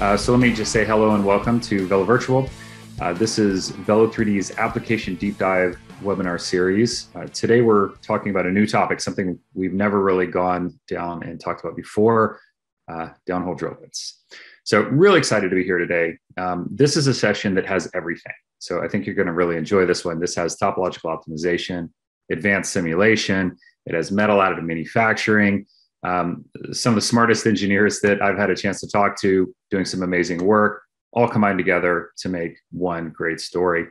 Uh, so let me just say hello and welcome to Velo Virtual. Uh, this is Velo 3D's application deep dive webinar series. Uh, today we're talking about a new topic, something we've never really gone down and talked about before, uh, downhole drill bits. So really excited to be here today. Um, this is a session that has everything. So I think you're going to really enjoy this one. This has topological optimization, advanced simulation. It has metal additive manufacturing. Um, some of the smartest engineers that I've had a chance to talk to doing some amazing work all combined together to make one great story.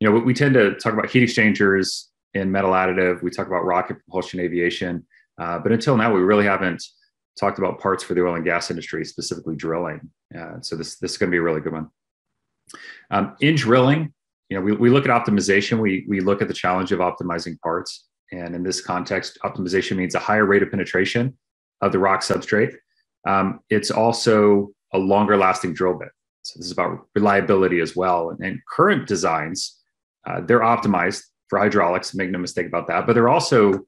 You know, we tend to talk about heat exchangers in metal additive. We talk about rocket propulsion aviation, uh, but until now, we really haven't talked about parts for the oil and gas industry, specifically drilling. Uh, so this this is going to be a really good one. Um, in drilling, you know, we, we look at optimization. We we look at the challenge of optimizing parts, and in this context, optimization means a higher rate of penetration of the rock substrate. Um, it's also a longer lasting drill bit. So this is about reliability as well. And, and current designs, uh, they're optimized for hydraulics. Make no mistake about that. But they're also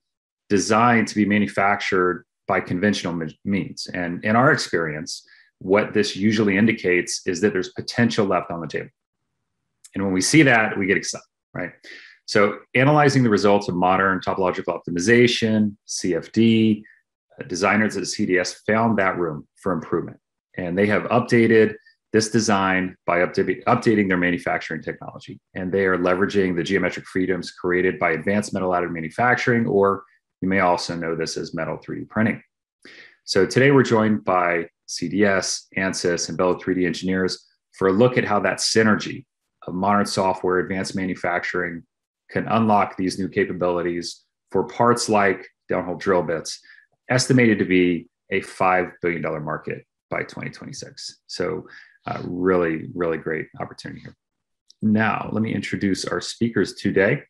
designed to be manufactured by conventional means. And in our experience, what this usually indicates is that there's potential left on the table. And when we see that, we get excited, right? So, analyzing the results of modern topological optimization, CFD, uh, designers at CDS found that room for improvement. And they have updated this design by updating, their manufacturing technology. And they are leveraging the geometric freedoms created by advanced metal additive manufacturing, or you may also know this as metal 3D printing. So today we're joined by CDS, ANSYS, and Velo 3D engineers for a look at how that synergy of modern software, advanced manufacturing can unlock these new capabilities for parts like downhole drill bits, estimated to be a $5 billion market by 2026. So uh, really, really great opportunity here. Now, let me introduce our speakers today.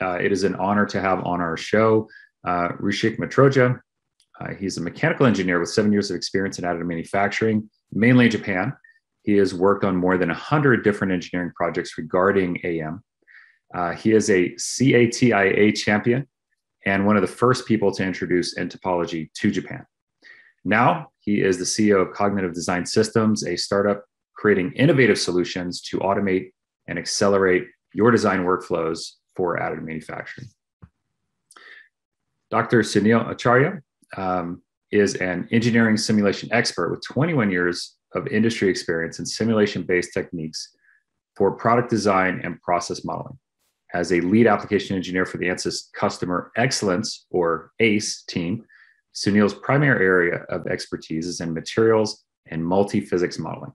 Uh, it is an honor to have on our show uh, Rushik Matroja. Uh, he's a mechanical engineer with seven years of experience in additive manufacturing, mainly in Japan. He has worked on more than 100 different engineering projects regarding AM. Uh, he is a CATIA champion and one of the first people to introduce nTopology to Japan. Now, he is the CEO of Cognitive Design Systems, a startup creating innovative solutions to automate and accelerate your design workflows for additive manufacturing. Dr. Sunil Acharya um, is an engineering simulation expert with 21 years of industry experience in simulation based techniques for product design and process modeling. As a lead application engineer for the ANSYS Customer Excellence or ACE team, Sunil's primary area of expertise is in materials and multi physics modeling.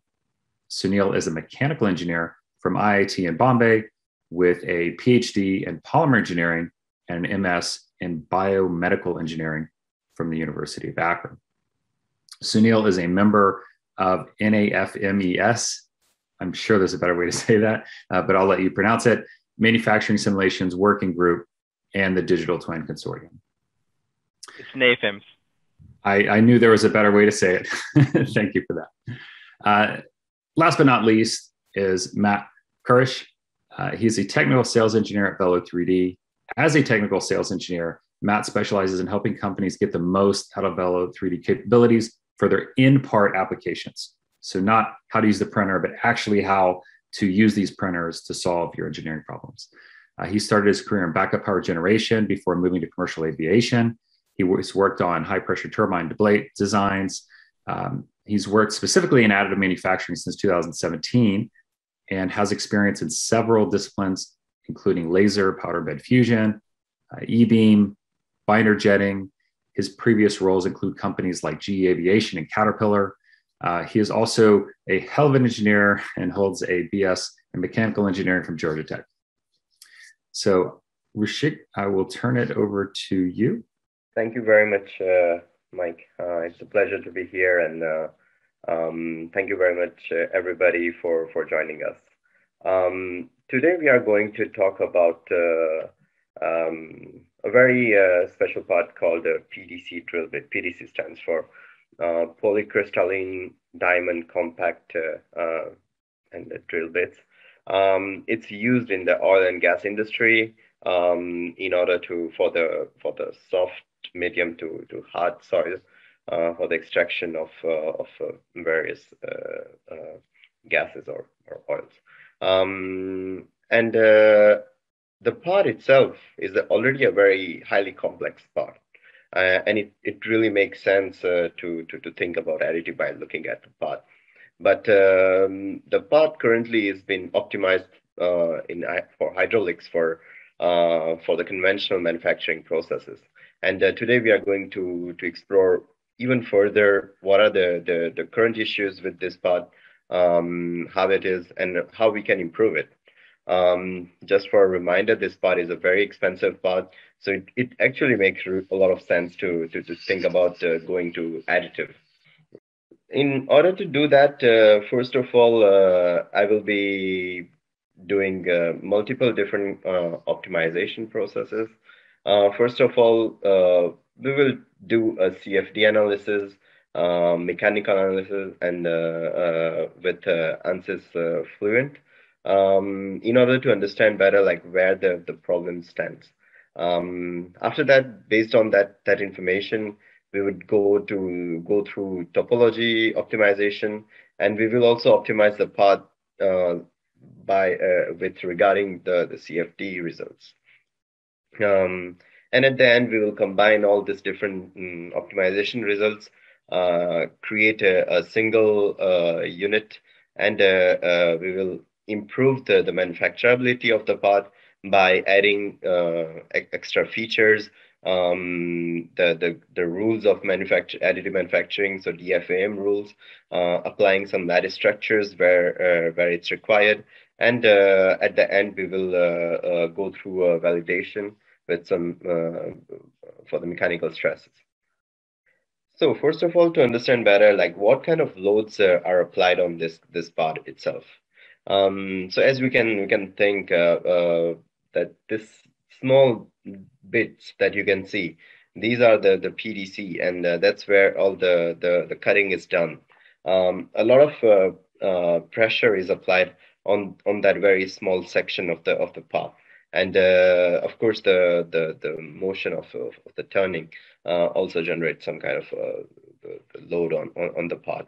Sunil is a mechanical engineer from IIT in Bombay with a PhD in polymer engineering and an MS in biomedical engineering from the University of Akron. Sunil is a member of NAFMES. I'm sure there's a better way to say that, uh, but I'll let you pronounce it. Manufacturing Simulations Working Group and the Digital Twin Consortium. It's NAFEMS. I, I, knew there was a better way to say it. Thank you for that. Uh, last but not least is Matt Kurish. Uh, he's a technical sales engineer at Velo 3D. As a technical sales engineer, Matt specializes in helping companies get the most out of Velo 3D capabilities for their in part applications. So, not how to use the printer, but actually how to use these printers to solve your engineering problems. Uh, he started his career in backup power generation before moving to commercial aviation. He was worked on high pressure turbine blade designs. Um, he's worked specifically in additive manufacturing since 2017 and has experience in several disciplines, including laser powder bed fusion, uh, e beam, binder jetting. His previous roles include companies like GE Aviation and Caterpillar. Uh, he is also a hell of an engineer and holds a BS in mechanical engineering from Georgia Tech. So, Rushik, I will turn it over to you. Thank you very much, uh, Mike. Uh, it's a pleasure to be here, and uh, um, thank you very much, uh, everybody, for, for joining us. Um, today, we are going to talk about um, a very special part called the PDC drill bit. PDC stands for uh, polycrystalline diamond compact uh, uh, and drill bits. Um, it's used in the oil and gas industry um, in order to for the for the soft medium to, to hard soil uh, for the extraction of, uh, of various gases or, or oils. Um, and the part itself is already a very highly complex pod. Uh, and it, it really makes sense uh, to, to, to think about additive by looking at the pod. But um, the pod currently has been optimized uh, in for hydraulics for for the conventional manufacturing processes. And today we are going to to explore even further what are the, the, the current issues with this pod, um, how it is, and how we can improve it. Um, just for a reminder, this pod is a very expensive pod, so it, it actually makes a lot of sense to, to, to think about uh, going to additive. In order to do that, uh, first of all, uh, I will be doing uh, multiple different uh, optimization processes. Uh, first of all, we will do a CFD analysis, mechanical analysis, and with ANSYS Fluent um, in order to understand better like where the, the problem stands. Um, after that, based on that, that information, we would go to go through topology optimization, and we will also optimize the path uh, by uh, with regarding the, the CFD results. Um, and at the end, we will combine all these different um, optimization results, uh, create a, a single uh, unit, and uh, uh, we will improve the, the manufacturability of the part by adding uh, extra features, um, the, the, the rules of manufacture, additive manufacturing, so DFAM rules, uh, applying some lattice structures where, uh, where it's required. And uh, at the end, we will uh, uh, go through a validation with some for the mechanical stresses. So first of all, to understand better, like what kind of loads are applied on this, this part itself. Um, so as we can we can think uh, uh, that this small bits that you can see, these are the the PDC, and uh, that's where all the, the the cutting is done. Um, a lot of uh, uh, pressure is applied on on that very small section of the of the path, and uh, of course the the the motion of of, of the turning also generates some kind of the, the load on, on on the path.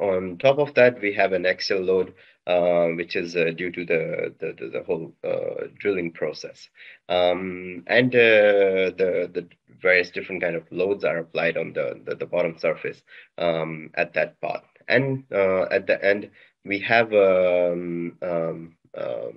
On top of that, we have an axial load uh, which is uh, due to the the, the, whole uh, drilling process. Um, and uh, the the various different kind of loads are applied on the the, the bottom surface um, at that part. And uh, at the end, we have um, um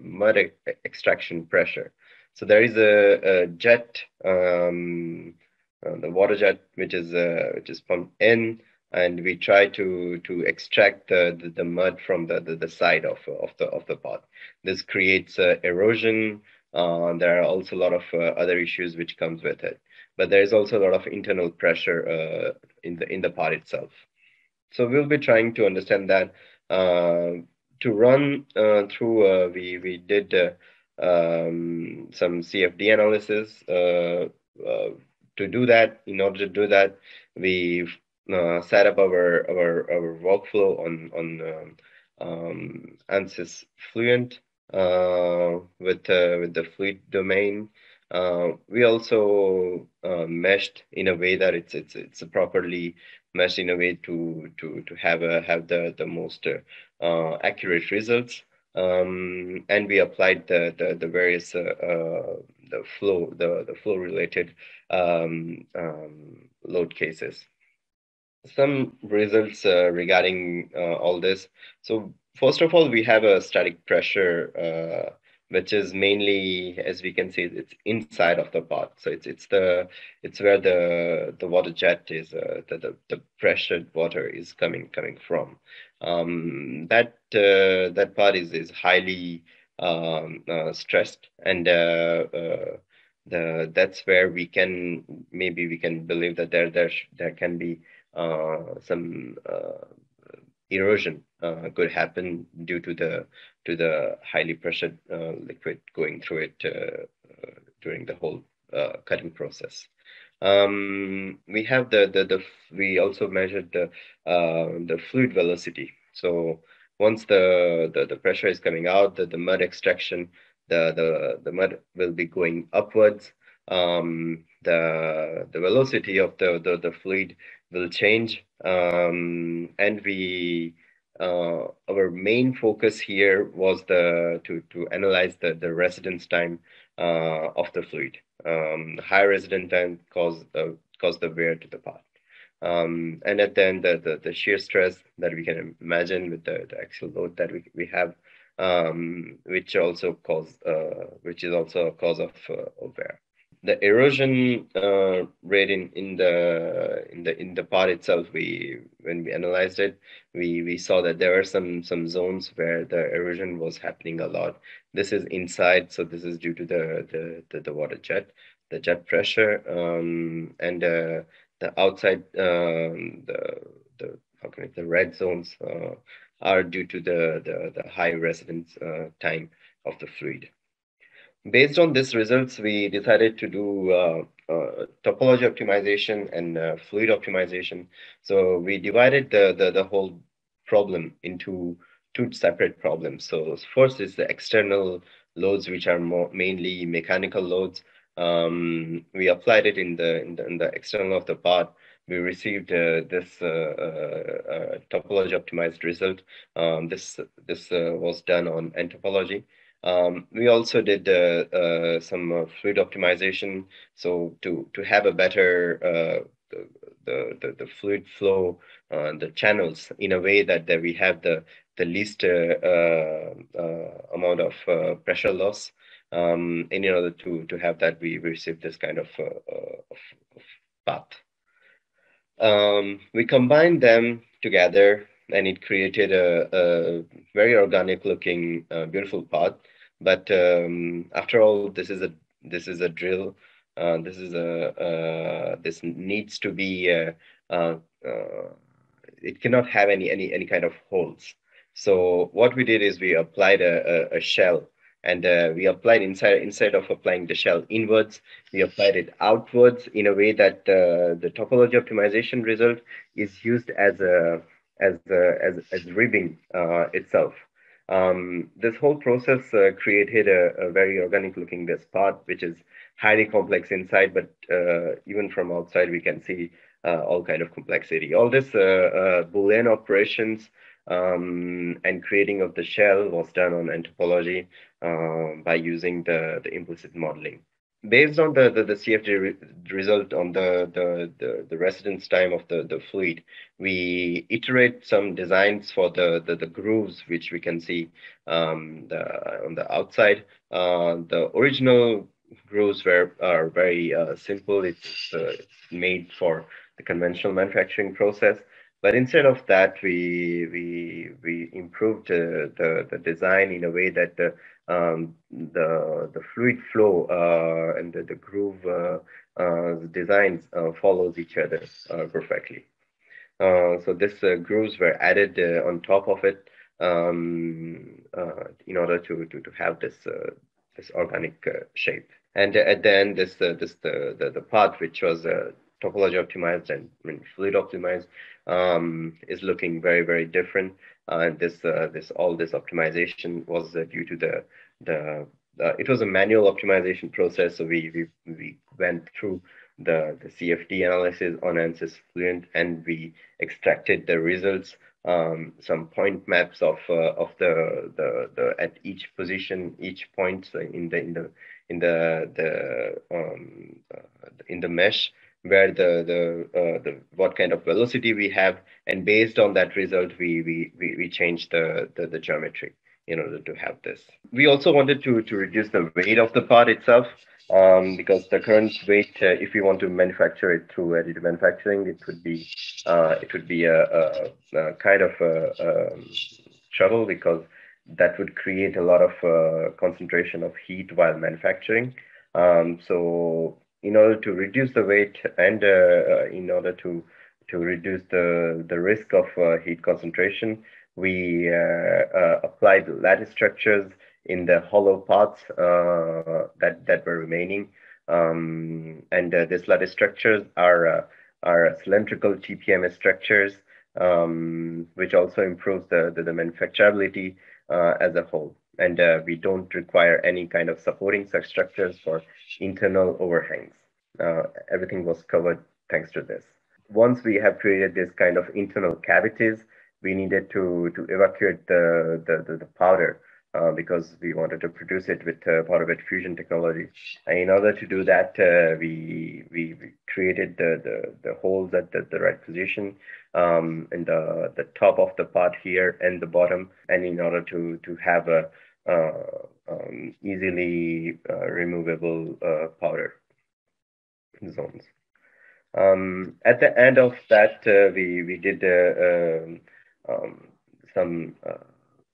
mud e extraction pressure. So there is a, a jet, um, the water jet, which is which is pumped in and we try to to extract the, the, the mud from the, the, the, side of, of the of the pot. This creates uh, erosion. Uh, there are also a lot of uh, other issues which comes with it, but there is also a lot of internal pressure uh, in the in the pot itself. So we'll be trying to understand that. Uh, to run uh, through, we we did um, some CFD analysis. to do that, in order to do that, we uh, set up our our our workflow on on um, um, ANSYS Fluent uh, with uh, with the fluid domain. Uh, we also uh, meshed in a way that it's it's it's properly meshed in a way to to to have a have the the most uh, accurate results. Um, and we applied the the, the various the flow the the flow related um, um, load cases some results uh, regarding uh, all this. So first of all, we have a static pressure, uh, which is mainly, as we can see, it's inside of the pot. So it's it's the it's where the the water jet is, uh, the, the the pressured water is coming coming from. Um, that uh, that part is is highly um, uh, stressed and. the, that's where we can maybe we can believe that there there there can be some uh, erosion uh, could happen due to the to the highly pressured liquid going through it during the whole cutting process. Um, we have the, the the we also measured the the fluid velocity. So once the, the, the pressure is coming out, the, the mud extraction, the, the, the mud will be going upwards um, the the velocity of the, the, the fluid will change. Um, and we uh, our main focus here was the to to analyze the the residence time uh, of the fluid. Um, high residence time cause the cause the wear to the part. Um, and at the end, the, the, the, shear stress that we can imagine with the, the axial load that we, we have, um, which also cause, uh, which is also a cause of, uh, of wear the erosion uh, rate in, in the in the in the part itself we when we analyzed it we we saw that there were some some zones where the erosion was happening a lot. This is inside so this is due to the the the, the water jet the jet pressure um, and uh, the outside um, the the how can I, the red zones uh, are due to the the, the high residence uh, time of the fluid based on these results, we decided to do uh, uh, topology optimization and uh, fluid optimization. So we divided the, the, the, whole problem into two separate problems. So first is the external loads, which are more mainly mechanical loads. Um, we applied it in the, in the, in the external of the part. We received uh, this uh, uh, topology optimized result. Um, this this was done on nTopology. Um, we also did uh, uh, some uh, fluid optimization, so to to have a better uh, the, the the fluid flow, uh, the channels in a way that that we have the the least amount of pressure loss. Um, in order to to have that, we receive this kind of, of, of path. Um, we combine them together and it created a, a very organic looking uh, beautiful path but um, after all this is a this is a drill. Uh, this is a uh, this needs to be uh, uh, uh, it cannot have any any any kind of holes. So what we did is we applied a, a, a shell and we applied inside instead of applying the shell inwards. We applied it outwards in a way that the topology optimization result is used as a as a, as, as ribbing uh, itself um, this whole process uh, created a, a, very organic looking this part which is highly complex inside but uh, even from outside we can see uh, all kind of complexity all this boolean operations um, and creating of the shell was done on uh, by using the, the implicit modeling. Based on the, the, the CFD re result on the, the, the, the, residence time of the, the fluid, we iterate some designs for the, the, the grooves, which we can see um, the, on the outside. Uh, the original grooves were, are very uh, simple. It's, uh, made for the conventional manufacturing process. But instead of that, we we we improved uh, the the design in a way that the um, the the fluid flow uh, and the, the groove uh, uh designs uh, follows each other perfectly. so this grooves were added on top of it um, in order to, to to have this this organic shape. And at the end, this this the, the the part which was topology optimized and I mean, fluid optimized um, is looking very, very different. Uh, this, uh, this, all this optimization was uh, due to the, the, it was a manual optimization process. So we, we, we went through the, the CFD analysis on ANSYS Fluent and we extracted the results, um, some point maps of, uh, of the, the, the, at each position, each point in the, in the, in the, the, um, uh, in the mesh where the the uh, the what kind of velocity we have, and based on that result, we we we, we change the, the the geometry in order to have this. We also wanted to to reduce the weight of the part itself. Um, because the current weight, uh, if we want to manufacture it through additive manufacturing, it would be uh, it would be a, a, a kind of a, trouble because that would create a lot of uh, concentration of heat while manufacturing. Um, so in order to reduce the weight and uh, uh, in order to to reduce the the risk of uh, heat concentration, we applied lattice structures in the hollow parts that that were remaining. Um, and these lattice structures are are cylindrical TPMS structures, um, which also improves the, the, the manufacturability as a whole. And uh, we don't require any kind of supporting structures for internal overhangs. Uh, everything was covered thanks to this. Once we have created this kind of internal cavities, we needed to, to evacuate the, the, the, the powder uh, because we wanted to produce it with uh, powder bed fusion technology. And in order to do that, uh, we, we, we created the, the, the holes at the, the right position um, in the, the top of the pot here and the bottom, and in order to, to have a um, easily uh, removable uh, powder zones. Um, at the end of that, we, we did um, um, some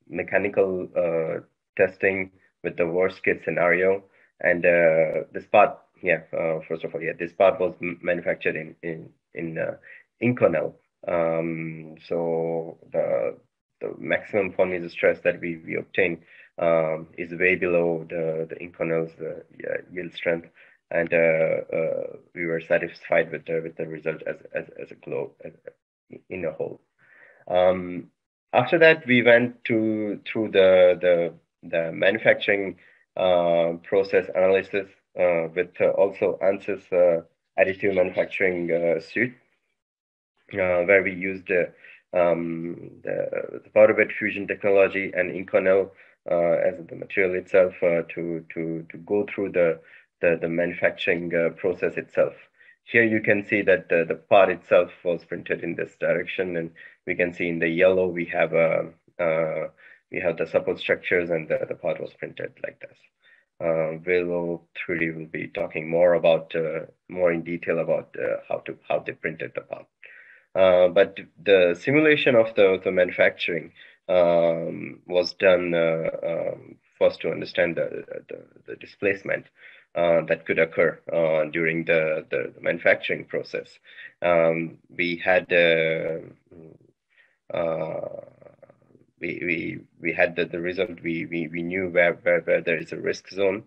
mechanical uh, testing with the worst case scenario. And uh, this part, yeah, uh, first of all, yeah, this part was manufactured in in in uh, Inconel. Um, so the the maximum Mises stress that we, we obtain um, is way below the the Inconel's uh, yield strength, and uh, uh, we were satisfied with the with the result as as, as a globe as, in a whole. Um, after that, we went to through the the, the manufacturing uh, process analysis uh, with uh, also ANSYS uh, additive manufacturing uh, suite, uh, where we used um, the, the powder bed fusion technology and Inconel as the material itself to to to go through the the, the manufacturing process itself. Here you can see that the, the part itself was printed in this direction and we can see in the yellow we have a uh, we have the support structures and the, the part was printed like this. Uh, Velo 3D will be talking more about uh, more in detail about uh, how to how they printed the part. Uh, but the simulation of the, the manufacturing um, was done uh, um, first to understand the, the, the displacement uh, that could occur uh, during the, the, manufacturing process. Um, we had we, we, we had the, the result, we, we, we knew where, where, where there is a risk zone.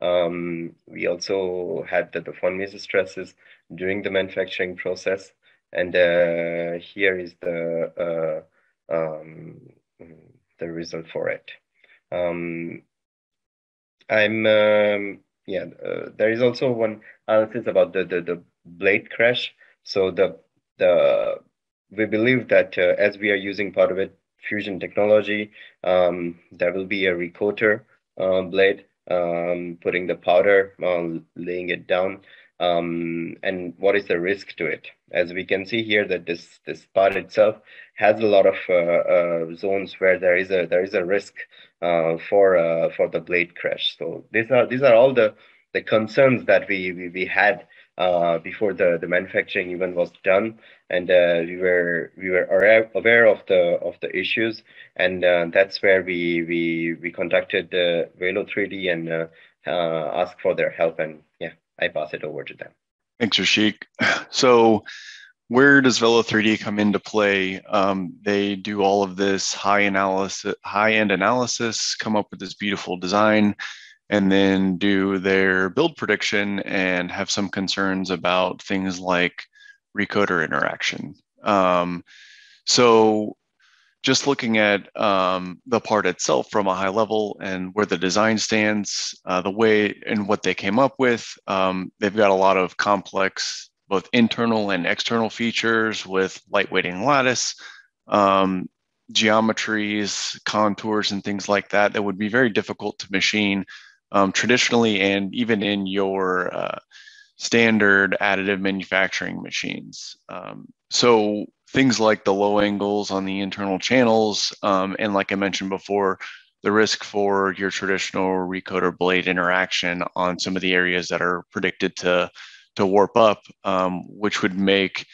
Um, we also had the, the von stresses during the manufacturing process. And uh, here is the, uh, um, the result for it. Um, I'm, um, yeah, uh, there is also one analysis about the, the, the blade crash. So the, the we believe that uh, as we are using powder bed fusion technology, um, there will be a recoater uh, blade um, putting the powder, uh, laying it down. Um, and what is the risk to it? As we can see here, that this this part itself has a lot of uh, uh, zones where there is a there is a risk uh, for for the blade crash. So these are these are all the the concerns that we we, we had uh, before the, the manufacturing even was done, and uh, we were we were aware of the of the issues, and uh, that's where we we we contacted uh, Velo 3D and uh, uh, asked for their help, and yeah, I pass it over to them. Thanks, Rashik. So. Where does Velo 3D come into play? Um, they do all of this high analysis, high end analysis, come up with this beautiful design, and then do their build prediction and have some concerns about things like recoater interaction. Um, so just looking at um, the part itself from a high level and where the design stands, uh, the way and what they came up with, um, they've got a lot of complex, both internal and external features with lightweighting lattice, um, geometries, contours, and things like that that would be very difficult to machine um, traditionally and even in your uh, standard additive manufacturing machines. Um, so things like the low angles on the internal channels, um, and like I mentioned before, the risk for your traditional recoater blade interaction on some of the areas that are predicted to to warp up, um, which would make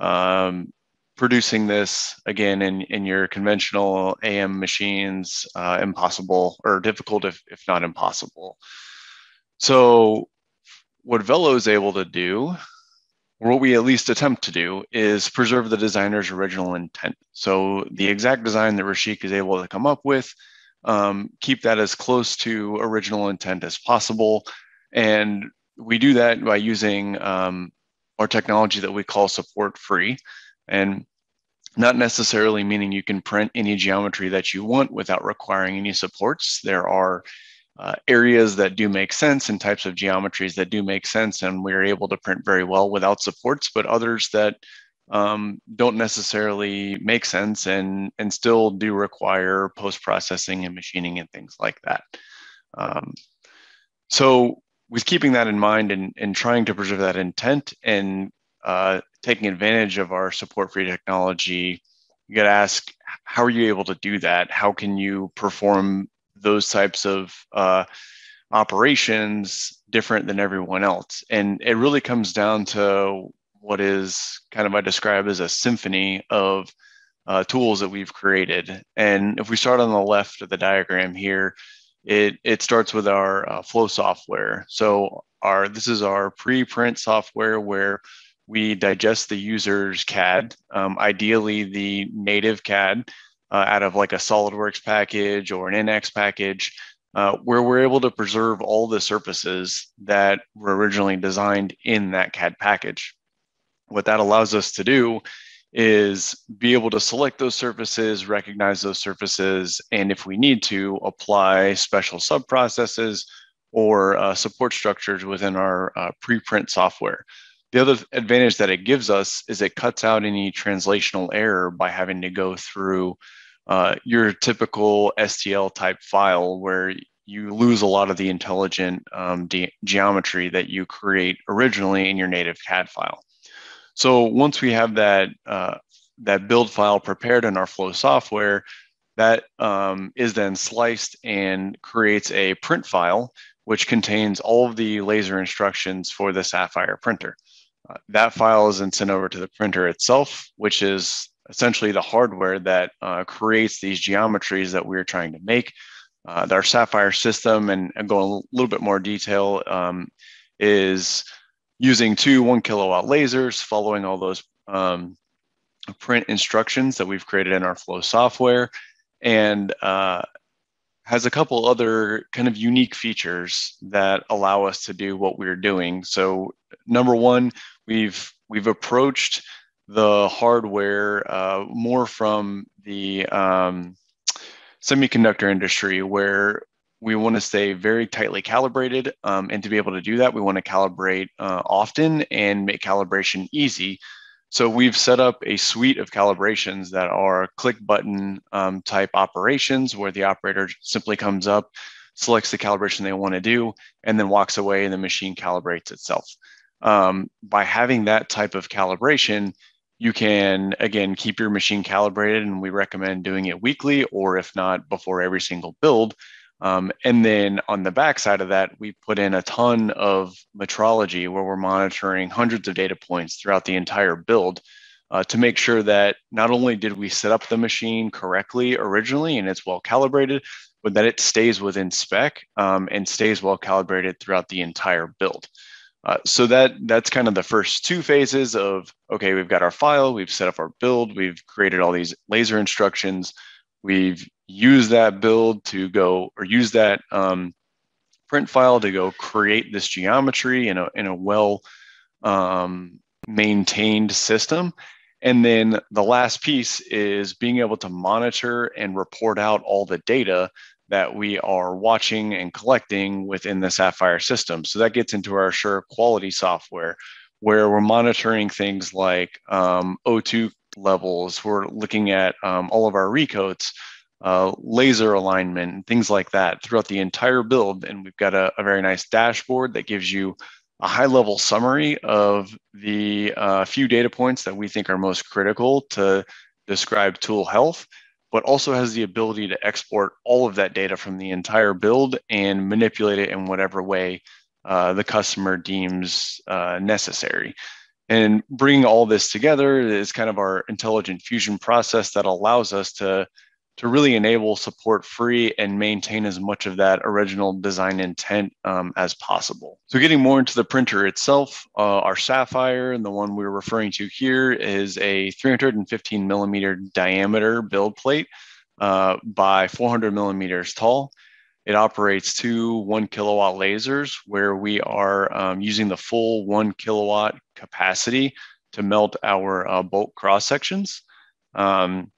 um, producing this again in, in your conventional AM machines uh, impossible or difficult, if, if not impossible. So, what Velo is able to do, what we at least attempt to do, is preserve the designer's original intent. So, the exact design that Rashik is able to come up with, um, keep that as close to original intent as possible. And we do that by using um, our technology that we call support free. And not necessarily meaning you can print any geometry that you want without requiring any supports. There are uh, areas that do make sense and types of geometries that do make sense, and we're able to print very well without supports, but others that um, don't necessarily make sense and, and still do require post processing and machining and things like that. Um, so, with keeping that in mind and, and trying to preserve that intent and uh, taking advantage of our support free technology, you got to ask how are you able to do that? How can you perform those types of uh, operations different than everyone else? And it really comes down to what is kind of I describe as a symphony of uh, tools that we've created. And if we start on the left of the diagram here, it, it starts with our uh, flow software. So our this is our pre-print software where we digest the user's CAD, um, ideally the native CAD, uh, out of like a SolidWorks package or an NX package, uh, where we're able to preserve all the surfaces that were originally designed in that CAD package. What that allows us to do is be able to select those surfaces, recognize those surfaces, and if we need to, apply special sub-processes or uh, support structures within our uh, preprint software. The other advantage that it gives us is it cuts out any translational error by having to go through uh, your typical STL type file where you lose a lot of the intelligent um, geometry that you create originally in your native CAD file. So once we have that uh, that build file prepared in our flow software, that um, is then sliced and creates a print file which contains all of the laser instructions for the Sapphire printer. Uh, that file is then sent over to the printer itself, which is essentially the hardware that uh, creates these geometries that we're trying to make. Uh, our Sapphire system, and, and go a little bit more detail, um, is using two one kilowatt lasers, following all those um, print instructions that we've created in our Flow software, and uh, has a couple other kind of unique features that allow us to do what we're doing. So, number one, we've we've approached the hardware uh, more from the um, semiconductor industry, where we want to stay very tightly calibrated. Um, and to be able to do that, we want to calibrate uh, often and make calibration easy. So we've set up a suite of calibrations that are click button um, type operations where the operator simply comes up, selects the calibration they want to do, and then walks away and the machine calibrates itself. Um, by having that type of calibration, you can again keep your machine calibrated and we recommend doing it weekly or if not before every single build um, and then on the backside of that, we put in a ton of metrology where we're monitoring hundreds of data points throughout the entire build uh, to make sure that not only did we set up the machine correctly originally and it's well calibrated, but that it stays within spec um, and stays well calibrated throughout the entire build. Uh, so that that's kind of the first two phases of okay, we've got our file, we've set up our build, we've created all these laser instructions, we've used that build to go or use that um, print file to go create this geometry in a, in a well um, maintained system. And then the last piece is being able to monitor and report out all the data that we are watching and collecting within the Sapphire system. So that gets into our Assure quality software, where we're monitoring things like um, O2 levels. We're looking at um, all of our recoats uh, laser alignment, and things like that throughout the entire build. And we've got a, a very nice dashboard that gives you a high level summary of the uh, few data points that we think are most critical to describe tool health, but also has the ability to export all of that data from the entire build and manipulate it in whatever way uh, the customer deems uh, necessary. And bringing all this together is kind of our intelligent fusion process that allows us to to really enable support free and maintain as much of that original design intent um, as possible. So getting more into the printer itself, uh, our Sapphire and the one we're referring to here is a 315 millimeter diameter build plate uh, by 400 millimeters tall. It operates two one kilowatt lasers where we are um, using the full one kilowatt capacity to melt our uh, bolt cross sections. Um,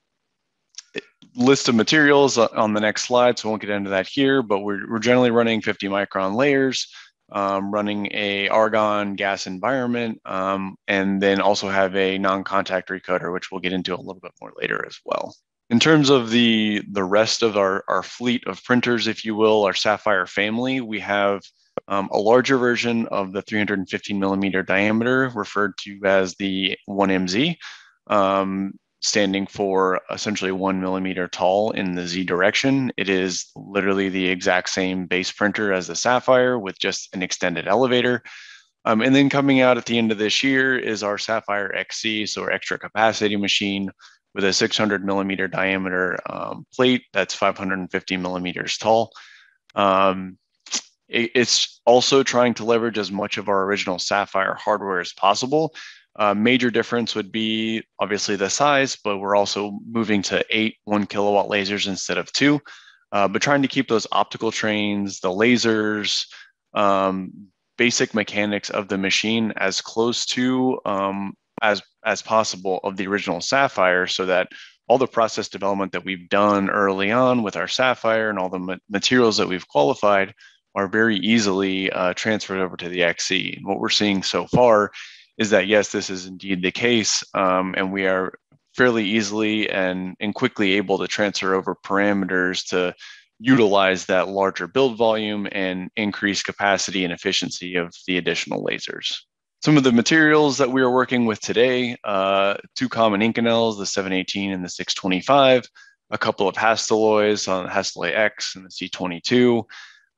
list of materials on the next slide, so we won't get into that here, but we're, we're generally running 50 micron layers, um, running a argon gas environment, um, and then also have a non-contact recoater, which we'll get into a little bit more later as well. In terms of the, the rest of our, our fleet of printers, if you will, our Sapphire family, we have um, a larger version of the 315 millimeter diameter referred to as the 1MZ. Um, standing for essentially one millimeter tall in the Z direction. It is literally the exact same base printer as the Sapphire with just an extended elevator. Um, and then coming out at the end of this year is our Sapphire XC, so our extra capacity machine with a 600 millimeter diameter um, plate that's 550 millimeters tall. Um, it, it's also trying to leverage as much of our original Sapphire hardware as possible, uh, major difference would be obviously the size, but we're also moving to eight one kilowatt lasers instead of two. Uh, but trying to keep those optical trains, the lasers, um, basic mechanics of the machine as close to um, as as possible of the original Sapphire, so that all the process development that we've done early on with our Sapphire and all the ma- materials that we've qualified are very easily uh, transferred over to the XC. And what we're seeing so far is that yes, this is indeed the case, um, and we are fairly easily and, and quickly able to transfer over parameters to utilize that larger build volume and increase capacity and efficiency of the additional lasers. Some of the materials that we are working with today, uh, two common Inconels, the 718 and the 625, a couple of Hastelloys on the Hastelloy X and the C22,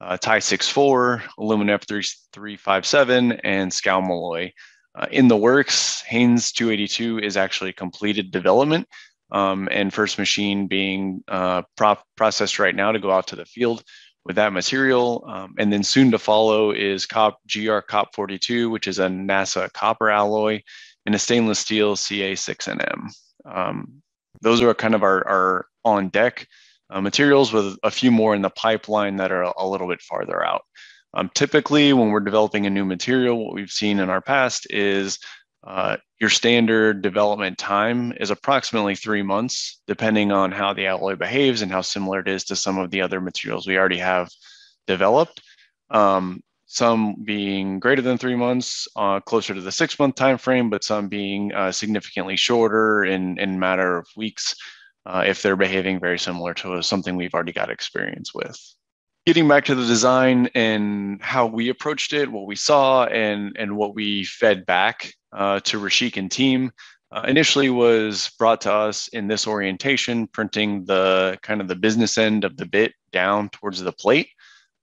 uh, Ti 64, Aluminum F3357, and Scalmalloy uh, in the works. Haynes 282 is actually completed development um, and first machine being uh, pro- processed right now to go out to the field with that material. Um, and then soon to follow is COP, GR COP 42, which is a NASA copper alloy and a stainless steel CA6NM. Um, those are kind of our, our on deck uh, materials with a few more in the pipeline that are a little bit farther out. Um, typically, when we're developing a new material, what we've seen in our past is uh, your standard development time is approximately three months, depending on how the alloy behaves and how similar it is to some of the other materials we already have developed. Um, some being greater than three months, uh, closer to the six month time frame, but some being uh, significantly shorter in in matter of weeks uh, if they're behaving very similar to something we've already got experience with getting back to the design and how we approached it, what we saw, and and what we fed back uh, to Rashik and team. Uh, initially was brought to us in this orientation, printing the kind of the business end of the bit down towards the plate,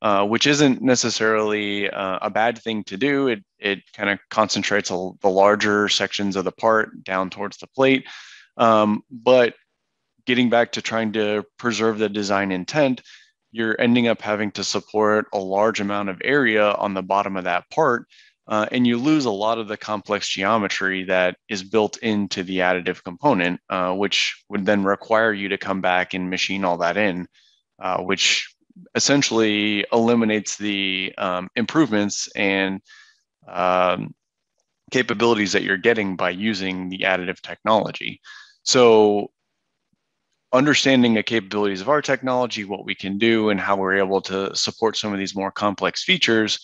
uh, which isn't necessarily uh, a bad thing to do. It it kind of concentrates a, the larger sections of the part down towards the plate, um, but getting back to trying to preserve the design intent you're ending up having to support a large amount of area on the bottom of that part. Uh, and you lose a lot of the complex geometry that is built into the additive component, uh, which would then require you to come back and machine all that in, uh, which essentially eliminates the um, improvements and um, capabilities that you're getting by using the additive technology. So understanding the capabilities of our technology, what we can do, and how we're able to support some of these more complex features,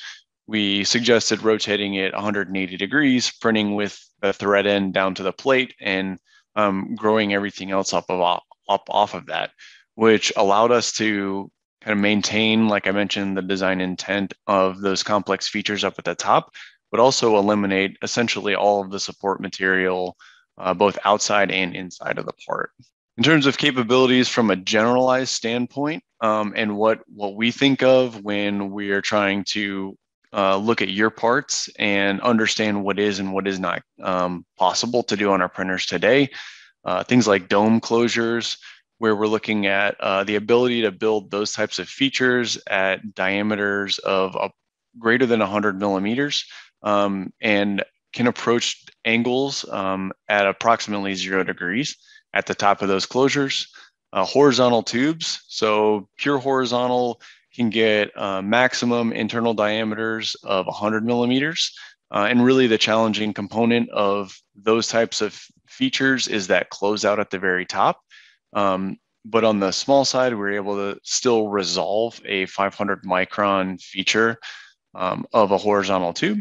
we suggested rotating it 180 degrees, printing with the thread end down to the plate, and um, growing everything else up, of, up off of that, which allowed us to kind of maintain, like I mentioned, the design intent of those complex features up at the top, but also eliminate essentially all of the support material, uh, both outside and inside of the part in terms of capabilities from a generalized standpoint um, and what what we think of when we are trying to uh, look at your parts and understand what is and what is not um, possible to do on our printers today uh, things like dome closures where we're looking at uh, the ability to build those types of features at diameters of greater than 100 millimeters um, and can approach angles um, at approximately zero degrees at the top of those closures. Uh, horizontal tubes, so pure horizontal can get uh, maximum internal diameters of 100 millimeters. Uh, and really, the challenging component of those types of features is that closeout at the very top. Um, but on the small side, we are able to still resolve a 500 micron feature um, of a horizontal tube.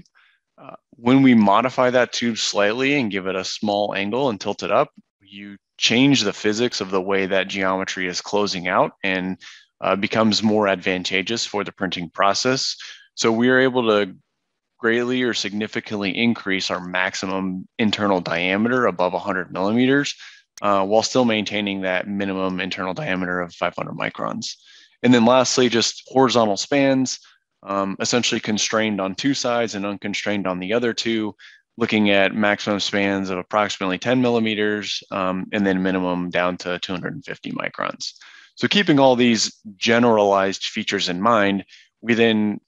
Uh, when we modify that tube slightly and give it a small angle and tilt it up, you change the physics of the way that geometry is closing out and uh, becomes more advantageous for the printing process. So we are able to greatly or significantly increase our maximum internal diameter above 100 millimeters uh, while still maintaining that minimum internal diameter of 500 microns. And then lastly, just horizontal spans, um, essentially constrained on two sides and unconstrained on the other two, looking at maximum spans of approximately 10 millimeters um, and then minimum down to 250 microns. So keeping all these generalized features in mind, we then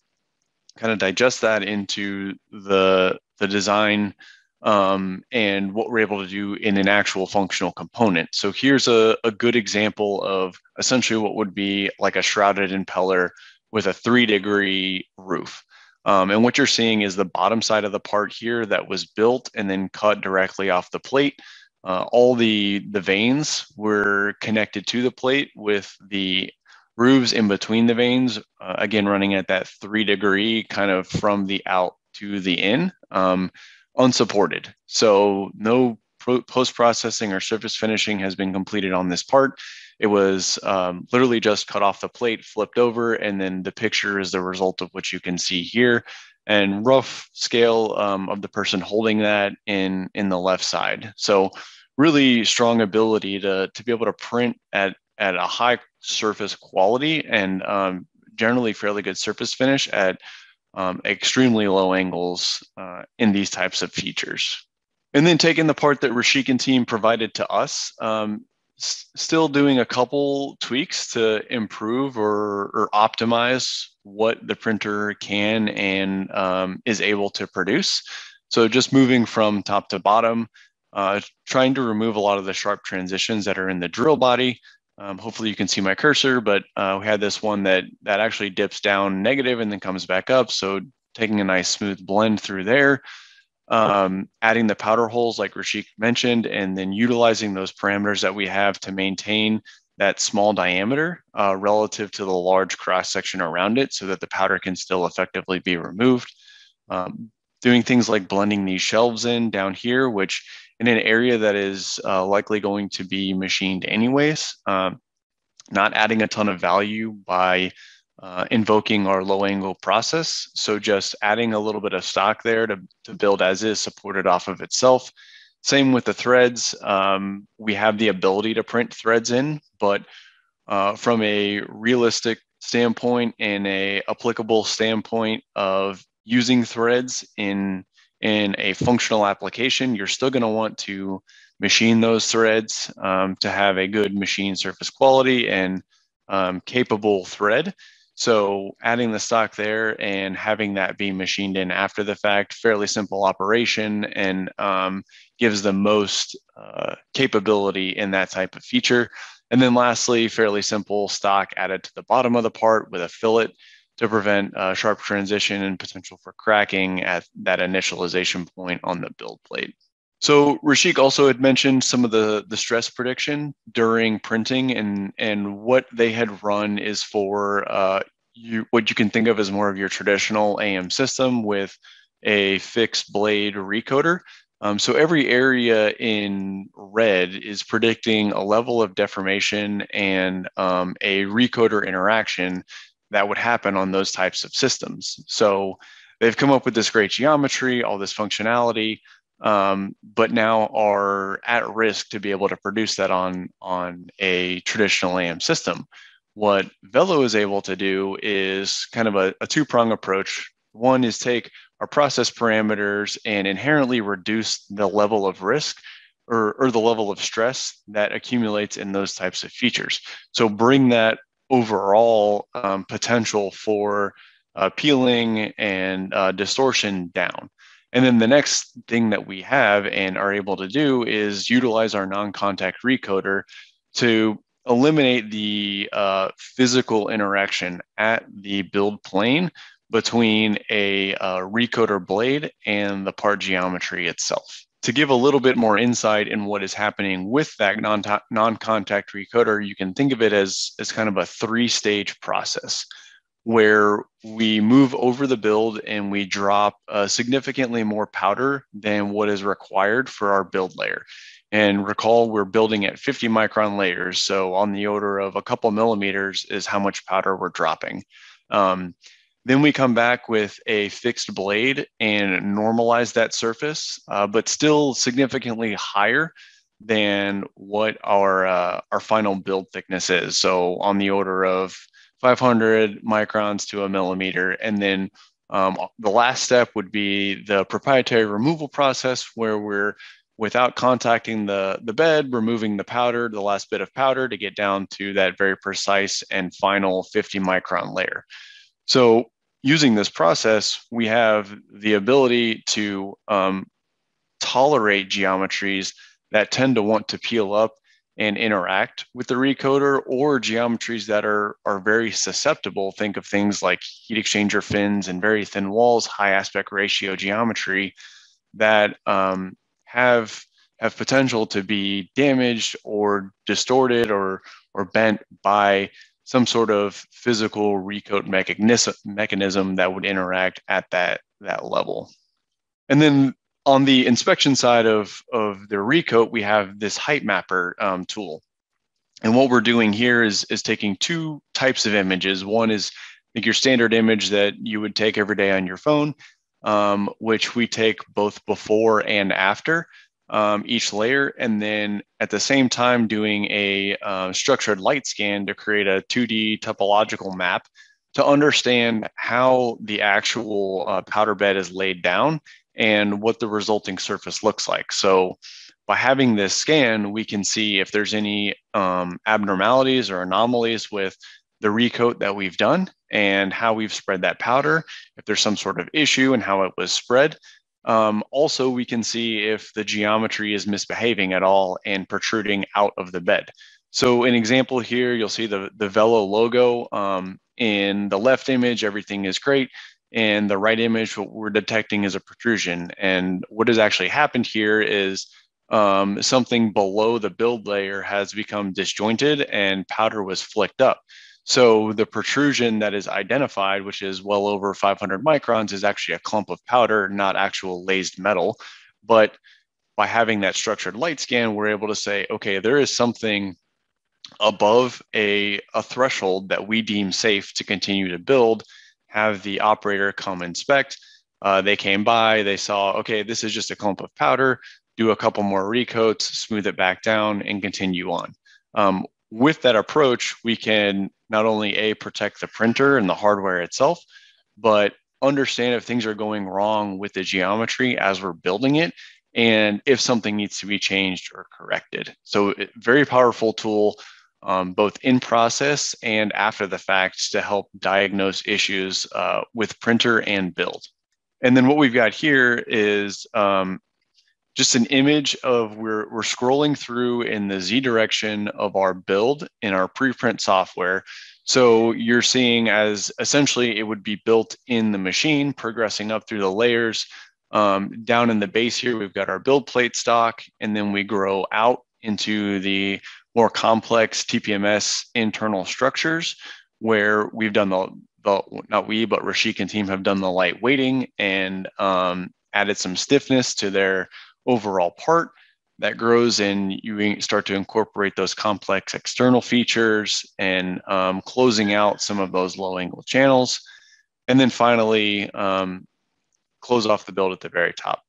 kind of digest that into the, the design um, and what we're able to do in an actual functional component. So here's a, a good example of essentially what would be like a shrouded impeller with a three degree roof. Um, and what you're seeing is the bottom side of the part here that was built and then cut directly off the plate. Uh, all the, the vanes were connected to the plate with the grooves in between the vanes, uh, again, running at that three degree kind of from the out to the in. Um, unsupported. So no post processing or surface finishing has been completed on this part. It was um, literally just cut off the plate, flipped over, and then the picture is the result of what you can see here. And rough scale um, of the person holding that in in the left side. So really strong ability to to be able to print at at a high surface quality and um, generally fairly good surface finish at um, extremely low angles uh, in these types of features. And then taking the part that Rashik and team provided to us, um, still doing a couple tweaks to improve or, or optimize what the printer can and um, is able to produce. So just moving from top to bottom, uh, trying to remove a lot of the sharp transitions that are in the drill body, um, hopefully you can see my cursor, but uh, we had this one that that actually dips down negative and then comes back up. So taking a nice smooth blend through there, um, adding the powder holes like Rashik mentioned, and then utilizing those parameters that we have to maintain that small diameter uh, relative to the large cross section around it so that the powder can still effectively be removed. Um, doing things like blending these shelves in down here, which in an area that is uh, likely going to be machined anyways, um, not adding a ton of value by uh, invoking our low angle process. So just adding a little bit of stock there to, to build as is supported off of itself. Same with the threads. Um, we have the ability to print threads in, but uh, from a realistic standpoint and a applicable standpoint of using threads in in a functional application, you're still going to want to machine those threads um, to have a good machine surface quality and um, capable thread. So adding the stock there and having that be machined in after the fact, fairly simple operation and um, gives the most uh, capability in that type of feature. And then lastly, fairly simple stock added to the bottom of the part with a fillet to prevent uh, sharp transition and potential for cracking at that initialization point on the build plate. So Rashik also had mentioned some of the, the stress prediction during printing and, and what they had run is for uh, you, what you can think of as more of your traditional AM system with a fixed blade recoater. Um, so every area in red is predicting a level of deformation and um, a recoater interaction that would happen on those types of systems. So they've come up with this great geometry, all this functionality, um, but now are at risk to be able to produce that on, on a traditional AM system. What Velo is able to do is kind of a, a two prong approach. One is take our process parameters and inherently reduce the level of risk or, or, the level of stress that accumulates in those types of features. So bring that overall um, potential for uh, peeling and uh, distortion down. And then the next thing that we have and are able to do is utilize our non-contact recoater to eliminate the uh, physical interaction at the build plane between a uh, recoater blade and the part geometry itself. to give a little bit more insight in what is happening with that non, non-contact recoater, you can think of it as, as kind of a three-stage process where we move over the build and we drop uh, significantly more powder than what is required for our build layer. And recall, we're building at 50 micron layers. So on the order of a couple millimeters is how much powder we're dropping. Um, then we come back with a fixed blade and normalize that surface, uh, but still significantly higher than what our uh, our final build thickness is. So on the order of 500 microns to a millimeter, and then um, the last step would be the proprietary removal process, where we're without contacting the, the bed, removing the powder, the last bit of powder to get down to that very precise and final 50 micron layer. So using this process, we have the ability to um, tolerate geometries that tend to want to peel up and interact with the recoater or geometries that are, are very susceptible. Think of things like heat exchanger fins and very thin walls, high aspect ratio geometry that um, have have potential to be damaged or distorted or or bent by some sort of physical recoat mechanism, mechanism that would interact at that, that level. And then on the inspection side of, of the recoat, we have this height mapper um, tool. And what we're doing here is, is taking two types of images. One is like your standard image that you would take every day on your phone, um, which we take both before and after um, each layer, and then at the same time doing a uh, structured light scan to create a 2D topological map to understand how the actual uh, powder bed is laid down and what the resulting surface looks like. So by having this scan, we can see if there's any um, abnormalities or anomalies with the recoat that we've done and how we've spread that powder, if there's some sort of issue and how it was spread, um, also, we can see if the geometry is misbehaving at all and protruding out of the bed. So an example here, you'll see the, the Velo logo um, in the left image, everything is great. In the right image, what we're detecting is a protrusion. And what has actually happened here is um, something below the build layer has become disjointed and powder was flicked up. So the protrusion that is identified, which is well over 500 microns, is actually a clump of powder, not actual lased metal. But by having that structured light scan, we're able to say, okay, there is something above a, a threshold that we deem safe to continue to build, have the operator come inspect. Uh, they came by, they saw, okay, this is just a clump of powder, do a couple more recoats, smooth it back down, and continue on. Um, with that approach, we can not only a protect the printer and the hardware itself, but understand if things are going wrong with the geometry as we're building it and if something needs to be changed or corrected. So very powerful tool, um, both in process and after the fact to help diagnose issues uh, with printer and build. And then what we've got here is um, just an image of we're, we're scrolling through in the Z direction of our build in our preprint software. So you're seeing as essentially it would be built in the machine, progressing up through the layers. Um, down in the base here, we've got our build plate stock, and then we grow out into the more complex TPMS internal structures where we've done the, the not we, but Rashik and team have done the light weighting and um, added some stiffness to their overall part that grows and you start to incorporate those complex external features and um, closing out some of those low angle channels. And then finally, um, close off the build at the very top.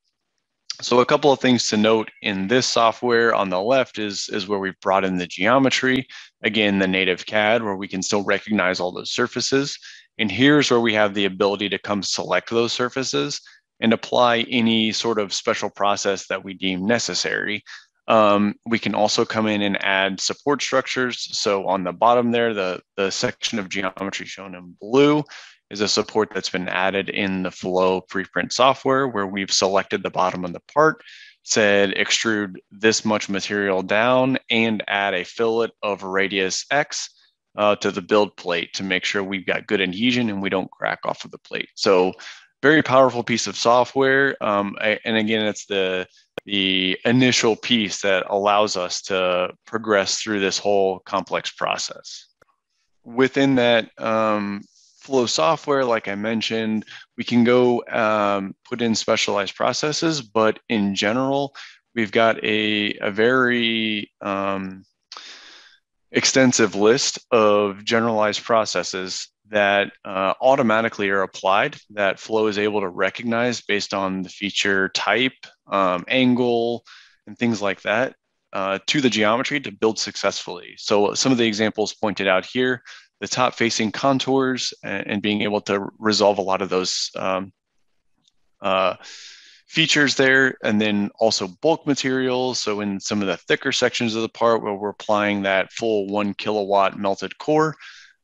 So a couple of things to note in this software on the left is, is where we've brought in the geometry. Again, the native CAD where we can still recognize all those surfaces. And here's where we have the ability to come select those surfaces and apply any sort of special process that we deem necessary. Um, we can also come in and add support structures. So on the bottom there, the, the section of geometry shown in blue is a support that's been added in the Flow preprint software where we've selected the bottom of the part, said extrude this much material down and add a fillet of radius X uh, to the build plate to make sure we've got good adhesion and we don't crack off of the plate. So very powerful piece of software. Um, and again, it's the the initial piece that allows us to progress through this whole complex process. Within that um, flow software, like I mentioned, we can go um, put in specialized processes, but in general, we've got a, a very um, extensive list of generalized processes that uh, automatically are applied that Flow is able to recognize based on the feature type, um, angle, and things like that uh, to the geometry to build successfully. So some of the examples pointed out here, the top facing contours and, and being able to resolve a lot of those um, uh, features there. And then also bulk materials. So in some of the thicker sections of the part where we're applying that full one kilowatt melted core,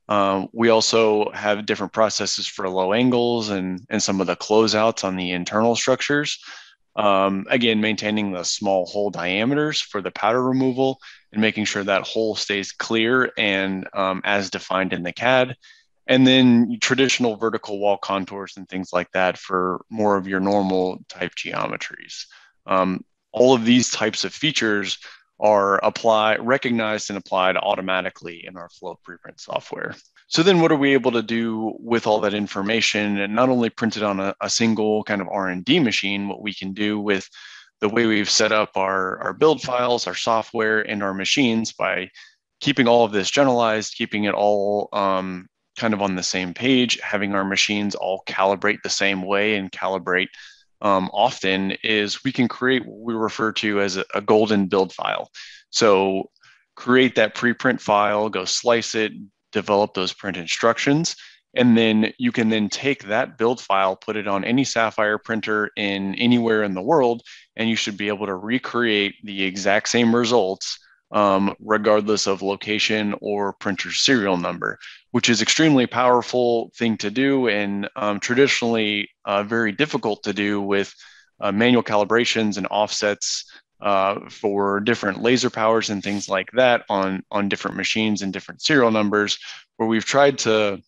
um, we also have different processes for low angles and, and some of the closeouts on the internal structures. Um, again, maintaining the small hole diameters for the powder removal and making sure that hole stays clear and um, as defined in the CAD. And then traditional vertical wall contours and things like that for more of your normal type geometries. Um, all of these types of features are apply, recognized and applied automatically in our flow preprint software. So then what are we able to do with all that information and not only print it on a, a single kind of R&D machine, what we can do with the way we've set up our, our build files, our software, and our machines by keeping all of this generalized, keeping it all um, kind of on the same page, having our machines all calibrate the same way and calibrate um, often is we can create what we refer to as a, a golden build file. So create that preprint file, go slice it, develop those print instructions, and then you can then take that build file, put it on any Sapphire printer in anywhere in the world, and you should be able to recreate the exact same results um, regardless of location or printer serial number, which is extremely powerful thing to do and um, traditionally uh, very difficult to do with uh, manual calibrations and offsets uh, for different laser powers and things like that on, on different machines and different serial numbers, where we've tried to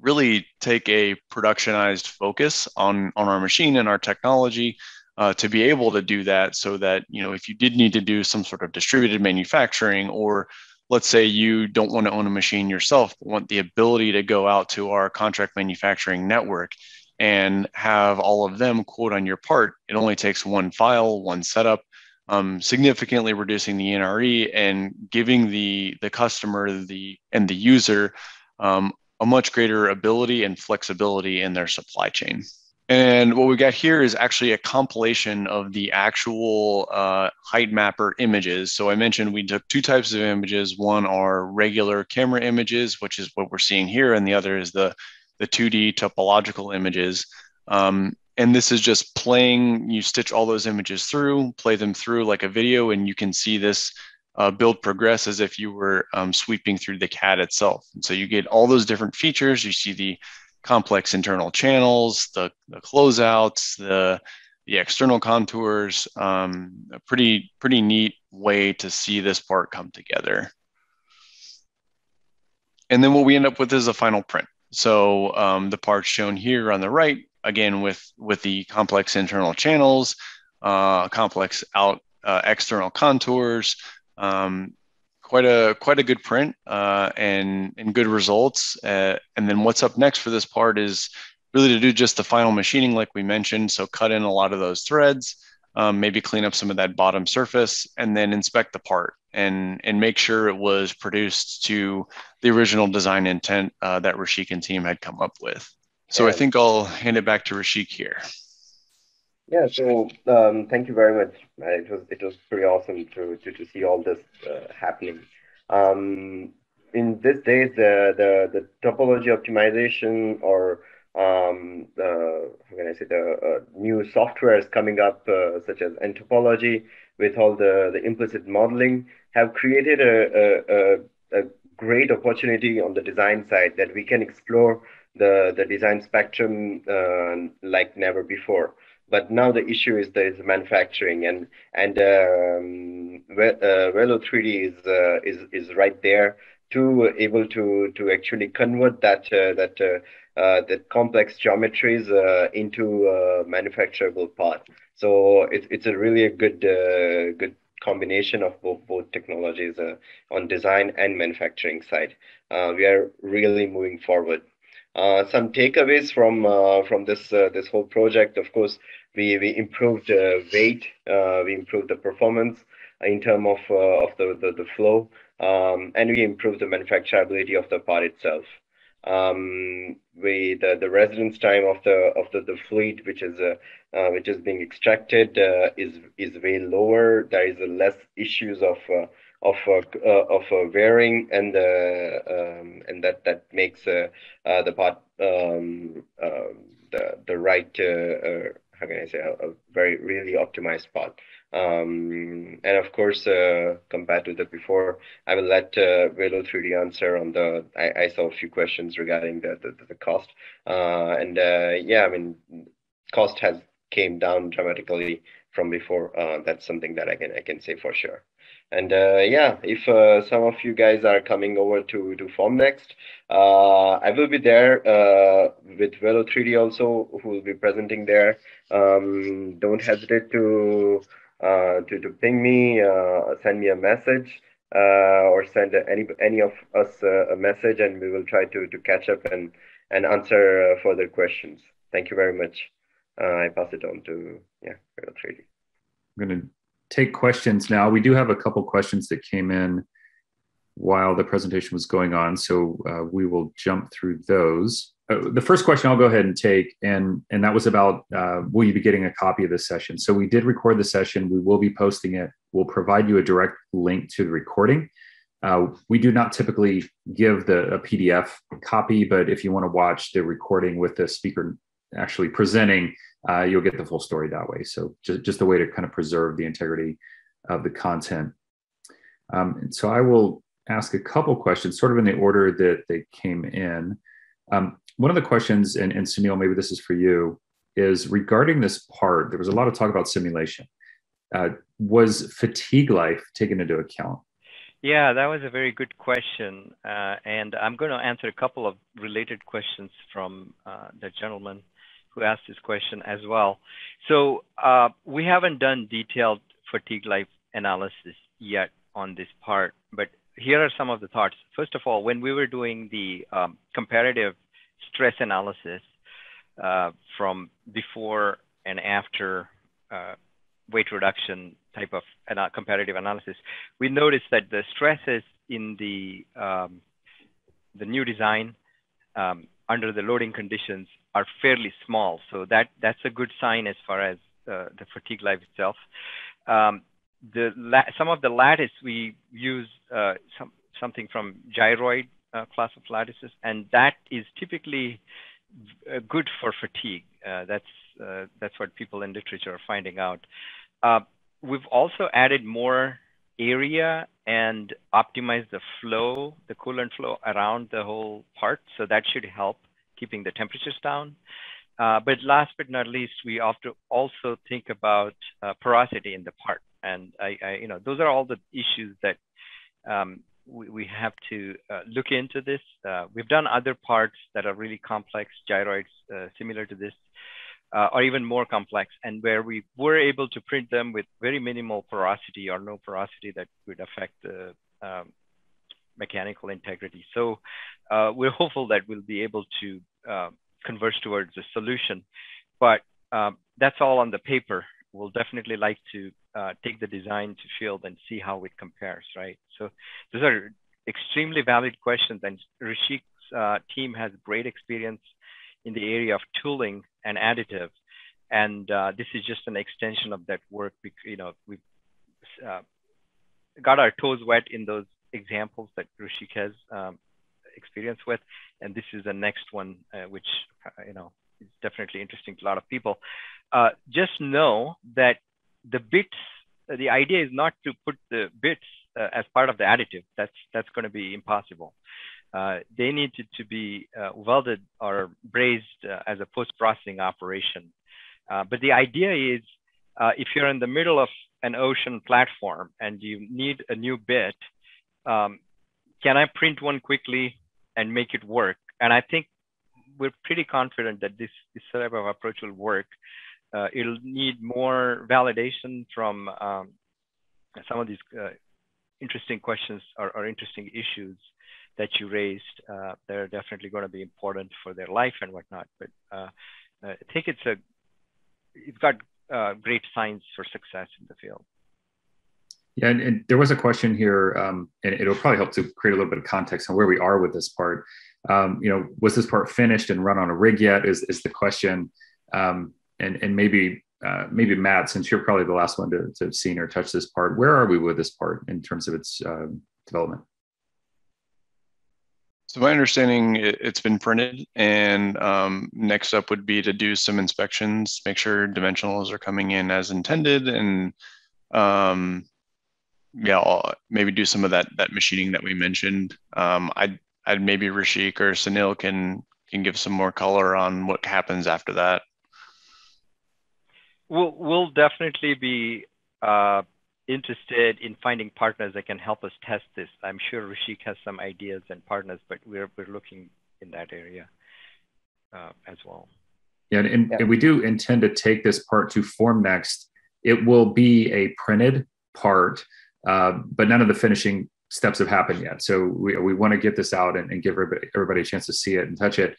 really take a productionized focus on, on our machine and our technology uh, to be able to do that so that you know if you did need to do some sort of distributed manufacturing or let's say you don't want to own a machine yourself but want the ability to go out to our contract manufacturing network and have all of them quote on your part it only takes one file one setup um, significantly reducing the nre and giving the the customer the and the user um, a much greater ability and flexibility in their supply chain and what we got here is actually a compilation of the actual uh, height mapper images. So I mentioned we took two types of images. One are regular camera images, which is what we're seeing here, and the other is the, the 2D topological images. Um, and this is just playing, you stitch all those images through, play them through like a video, and you can see this uh, build progress as if you were um, sweeping through the CAD itself. And so you get all those different features. You see the complex internal channels, the, the closeouts, the, the external contours. Um, a pretty, pretty neat way to see this part come together. And then what we end up with is a final print. So um, the parts shown here on the right, again, with, with the complex internal channels, uh, complex out uh, external contours, um, quite a quite a good print uh, and and good results. Uh, and then what's up next for this part is really to do just the final machining, like we mentioned. So cut in a lot of those threads, um, maybe clean up some of that bottom surface, and then inspect the part and and make sure it was produced to the original design intent uh, that Rashik and team had come up with. So. I think I'll hand it back to Rashik here. Yeah, so um, thank you very much. Uh, it was it was pretty awesome to to, to see all this uh, happening. Um, in these days, the, the the topology optimization or um, the how can I say the uh, new softwares coming up, uh, such as nTopology, with all the the implicit modeling, have created a, a, a, a great opportunity on the design side that we can explore the the design spectrum uh, like never before but now the issue is the is manufacturing and and um, uh, Velo 3D is uh, is is right there to able to to actually convert that uh, that uh, the complex geometries into manufacturable part. So it's it's a really a good good combination of both both technologies uh, on design and manufacturing side. Uh, we are really moving forward. Uh, some takeaways from from this this whole project, of course, we we improved the weight, we improved the performance in terms of of the, the the flow, um, and we improved the manufacturability of the part itself um, we the, the residence time of the of the, the fleet which is uh, uh, which is being extracted uh, is is way lower. There is less issues of uh, of uh, uh, of wearing and um, and that that makes the part um, the the right how can I say a, a very really optimized part. Um, and of course, uh, compared to the before, I will let uh, Velo 3D answer on the. I, I, saw a few questions regarding the the, the cost, uh, and uh, yeah, I mean, cost has came down dramatically from before. Uh, that's something that I can I can say for sure. And uh, yeah, if uh, some of you guys are coming over to to Formnext, uh, I will be there uh, with Velo 3D also, who will be presenting there. Um, don't hesitate to uh, to, to ping me, uh, send me a message, or send any any of us a message, and we will try to, to catch up and, and answer further questions. Thank you very much. I pass it on to yeah, Velo 3D. I'm going to take questions now. We do have a couple questions that came in while the presentation was going on, so uh, we will jump through those. Uh, the first question I'll go ahead and take, and and that was about uh, will you be getting a copy of this session? So we did record the session. We will be posting it. We'll provide you a direct link to the recording. Uh, we do not typically give the a PDF copy, but if you want to watch the recording with the speaker actually presenting, uh, you'll get the full story that way. So just just a way to kind of preserve the integrity of the content. Um, so I will ask a couple questions, sort of in the order that they came in. Um, one of the questions, and, and Sunil, maybe this is for you, is regarding this part. There was a lot of talk about simulation. Uh, was fatigue life taken into account? Yeah, that was a very good question. Uh, and I'm going to answer a couple of related questions from uh, the gentleman who asked this question as well. So uh, we haven't done detailed fatigue life analysis yet on this part, but here are some of the thoughts. First of all, when we were doing the um, comparative stress analysis uh, from before and after uh, weight reduction type of ana comparative analysis, we noticed that the stresses in the um, the new design um, under the loading conditions are fairly small. So that that's a good sign as far as uh, the fatigue life itself. Um, the some of the lattice we use uh, some something from gyroid uh, class of lattices, and that is typically uh, good for fatigue. Uh, that's uh, that's what people in literature are finding out. We've also added more area and optimized the flow, the coolant flow around the whole part, so that should help keeping the temperatures down. Uh, but last but not least, we often also think about uh, porosity in the part, and I, I, you know, those are all the issues that um, we, we, have to uh, look into this. Uh, we've done other parts that are really complex, gyroids uh, similar to this, uh, or even more complex, and where we were able to print them with very minimal porosity or no porosity that would affect the um, mechanical integrity. So we're hopeful that we'll be able to converge towards a solution. But um, that's all on the paper. We'll definitely like to uh, take the design to field and see how it compares, right? So those are extremely valid questions, and Rishik's uh, team has great experience in the area of tooling and additive, and uh, this is just an extension of that work. You know, we've uh, got our toes wet in those examples that Rishik has um, experience with. And this is the next one, uh, which, uh, you know, is definitely interesting to a lot of people. Uh, just know that the bits, uh, the idea is not to put the bits uh, as part of the additive. That's, that's going to be impossible. Uh, they need to, be welded or brazed as a post-processing operation. but the idea is if you're in the middle of an ocean platform and you need a new bit, um, can I print one quickly and make it work. And I think we're pretty confident that this, this type of approach will work. Uh, it'll need more validation from um, some of these uh, interesting questions or, or, interesting issues that you raised. Uh, they're definitely going to be important for their life and whatnot. But uh, I think it's a, it's got uh, great signs for success in the field. Yeah, and, and there was a question here, um, and it'll probably help to create a little bit of context on where we are with this part. Um, you know, was this part finished and run on a rig yet? Is is the question? Um, and and maybe uh, maybe Matt, since you're probably the last one to, to have seen or touch this part, where are we with this part in terms of its uh, development? So my understanding, it, has been printed, and um, next up would be to do some inspections, make sure dimensionals are coming in as intended, and um, yeah, I'll maybe do some of that that machining that we mentioned. Um, I'd I'd maybe Rashik or Sunil can can give some more color on what happens after that. We'll we'll definitely be uh, interested in finding partners that can help us test this. I'm sure Rashik has some ideas and partners, but we're we're looking in that area uh, as well. Yeah and, yeah, and we do intend to take this part to Formnext. It will be a printed part uh, but none of the finishing steps have happened yet. So we, we want to get this out and, and give everybody, everybody, a chance to see it and touch it.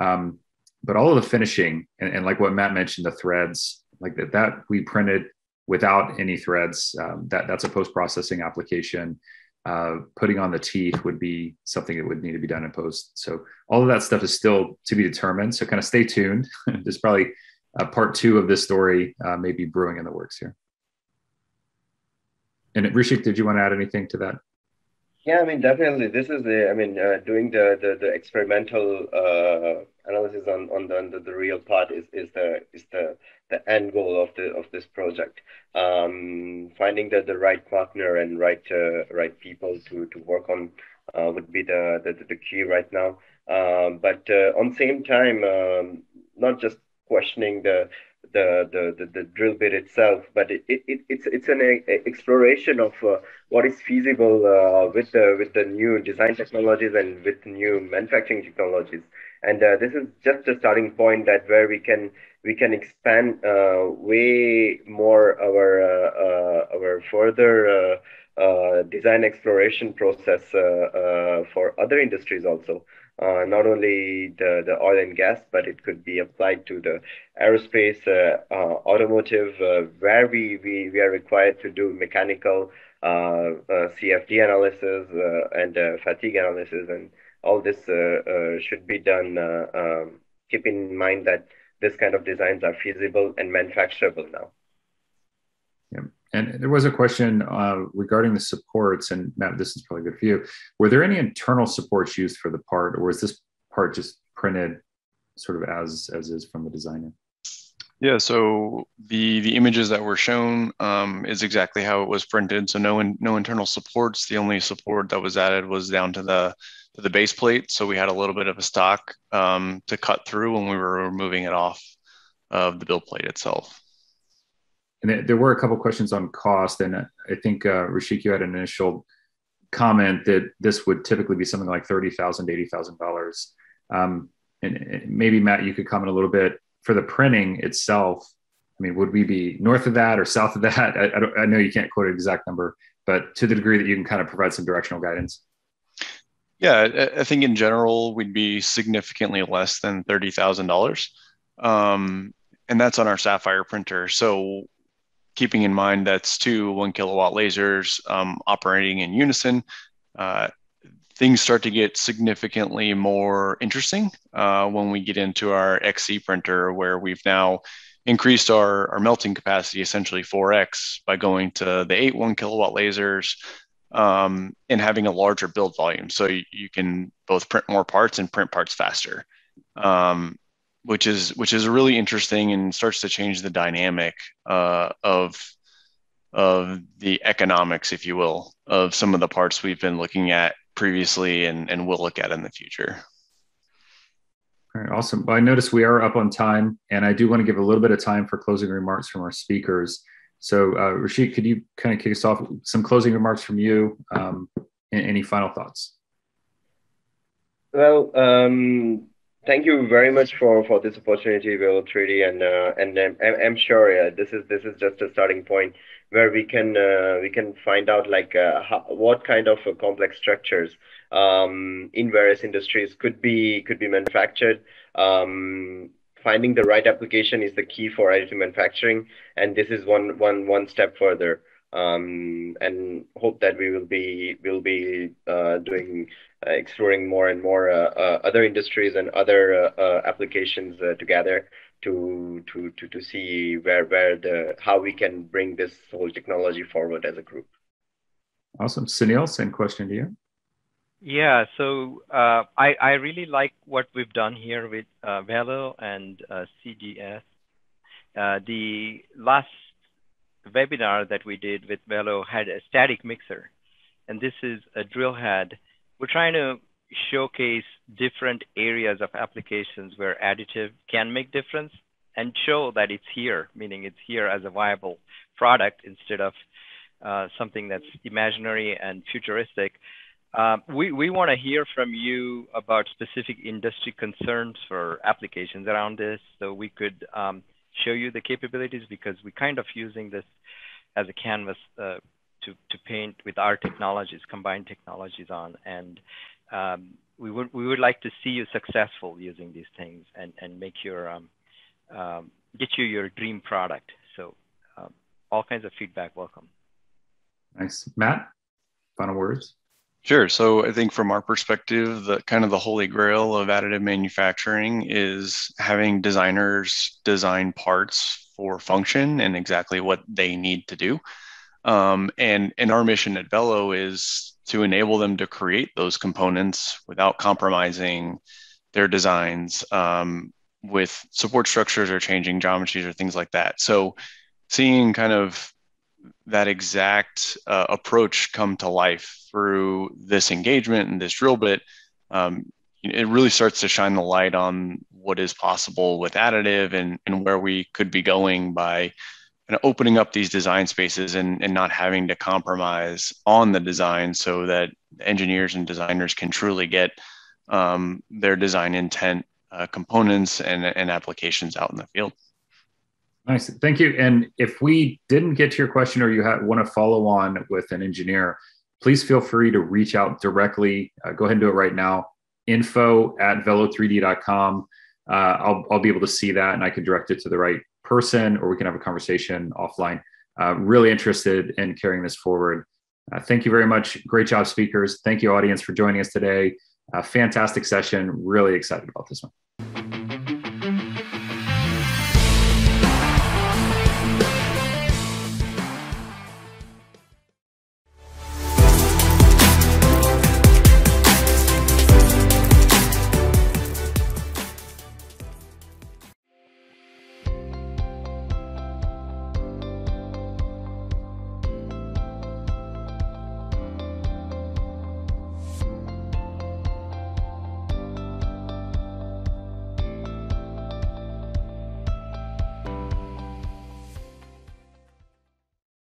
Um, but all of the finishing and, and, like what Matt mentioned, the threads like that, that we printed without any threads. Um, that that's a post processing application. Uh, putting on the teeth would be something that would need to be done in post. So all of that stuff is still to be determined. So kind of stay tuned. There's probably a part two of this story uh, maybe brewing in the works here. And Rishik, did you want to add anything to that? Yeah, I mean, definitely. This is the, I mean, uh, doing the, the, the experimental uh, analysis on, on the, the, the real part is, is the is the, the end goal of the of this project. Um, finding the, the right partner and right uh, right people to, to work on uh, would be the, the, the key right now. Um, but uh, on same time, um, not just questioning the the, the, the, the drill bit itself, but it, it, it's it's an a, exploration of uh, what is feasible uh, with the with the new design technologies and with new manufacturing technologies. And uh, this is just a starting point that where we can we can expand uh, way more our uh, uh, our further design exploration process for other industries also uh, not only the, the oil and gas, but it could be applied to the aerospace, uh, uh, automotive, uh, where we, we, we are required to do mechanical uh, uh, CFD analysis and fatigue analysis. And all this should be done, um, keeping in mind that this kind of designs are feasible and manufacturable now. And there was a question uh, regarding the supports, and Matt, this is probably good for you. Were there any internal supports used for the part, or was this part just printed sort of as as is from the designer? Yeah, so the the images that were shown um, is exactly how it was printed. So no in, no internal supports. The only support that was added was down to the to the base plate. So we had a little bit of a stock um, to cut through when we were removing it off of the build plate itself. And there were a couple questions on cost, and I think uh, Rashik, you had an initial comment that this would typically be something like thirty thousand, eighty thousand dollars. Um, and maybe Matt, you could comment a little bit for the printing itself. I mean, would we be north of that or south of that? I, I, I know you can't quote an exact number, but to the degree that you can kind of provide some directional guidance. Yeah, I think in general we'd be significantly less than thirty thousand um, dollars, and that's on our Sapphire printer. So keeping in mind that's two one kilowatt lasers um, operating in unison, uh, things start to get significantly more interesting uh, when we get into our XC printer, where we've now increased our, our melting capacity essentially 4x by going to the eight one kilowatt lasers um, and having a larger build volume. So you, you, can both print more parts and print parts faster. Um, which is which is really interesting and starts to change the dynamic uh, of of the economics, if you will, of some of the parts we've been looking at previously and, and will look at in the future. All right, awesome. Well, I noticed we are up on time, and I do want to give a little bit of time for closing remarks from our speakers. So, uh, Rashid, could you kind of kick us off? Some closing remarks from you, um, and any final thoughts? Well, um, thank you very much for, for this opportunity, Velo 3D, and uh, and um, I'm, I'm sure yeah, this is this is just a starting point where we can uh, we can find out like uh, how, what kind of uh, complex structures um, in various industries could be could be manufactured. Um, finding the right application is the key for additive manufacturing, and this is one one one step further. Um, and hope that we will be will be uh, doing uh, exploring more and more uh, uh, other industries and other applications together to to to to see where where the how we can bring this whole technology forward as a group. Awesome, Sunil. Same question to you. Yeah, so uh, I I really like what we've done here with uh, Velo and uh, CDS. Uh, the last webinar that we did with Velo had a static mixer, and this is a drill head we're trying to showcase different areas of applications where additive can make difference and show that it's here, meaning it's here as a viable product instead of uh, something that's imaginary and futuristic. Uh, we we want to hear from you about specific industry concerns for applications around this, so we could um, show you the capabilities because we're kind of using this as a canvas uh, to, to paint with our technologies, combined technologies on. And um, we would we would like to see you successful using these things and and make your um, um, get you your dream product. So um, all kinds of feedback welcome. Nice, Matt. Final words. Sure. So I think from our perspective, the kind of the holy grail of additive manufacturing is having designers design parts for function and exactly what they need to do. Um, and, and our mission at Velo is to enable them to create those components without compromising their designs um, with support structures or changing geometries or things like that. So seeing kind of that exact uh, approach come to life through this engagement and this drill bit, um, it really starts to shine the light on what is possible with additive and, and where we could be going by kind of opening up these design spaces and, and not having to compromise on the design so that engineers and designers can truly get um, their design intent uh, components and, and applications out in the field. Nice, thank you. And if we didn't get to your question or you want to follow on with an engineer, please feel free to reach out directly. Uh, go ahead and do it right now. Info at velo3d.com. Uh, I'll, I'll be able to see that and I can direct it to the right person or we can have a conversation offline. Uh, really interested in carrying this forward. Uh, thank you very much. Great job, speakers. Thank you, audience, for joining us today. fantastic session. Really excited about this one.